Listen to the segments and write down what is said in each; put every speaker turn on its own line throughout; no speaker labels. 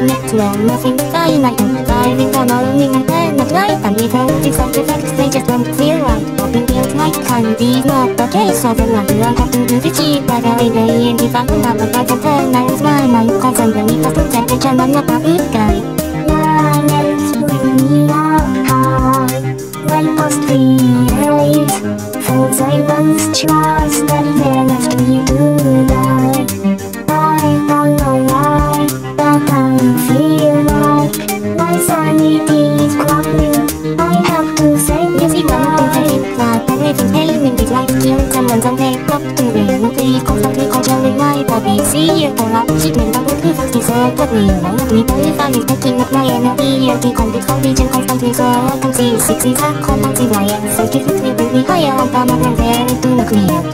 necklaw nothing I like Diving down all in my head not right And it all is on the facts they just don't feel right Open guilt like candy not the case of a matter I'm cutting to be cheap But I lay in the fun I'm a bad turn I use my mind Constantly for the temperature I'm not a good guy
My nails bring me up high When post the hate For they trust.
To me Một khi không sao thì không trở lại But we see you for up Chỉ mình đang bước đi phát thì sẽ Bất mình Mỗi lúc mình tới pha mình taking em đi energy Thì còn biết không đi trên con sao thì sợ Không gì. Xịt gì khác không mang gì lại Sự kết thúc thì bởi vì hai em ta mang đang về Tôi là clear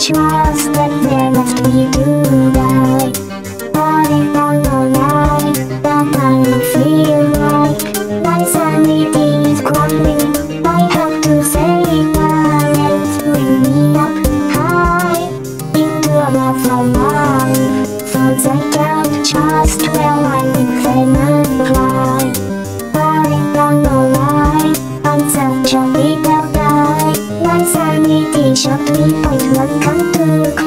Try trong such a little Lai xa sanity thì me đi phải come to my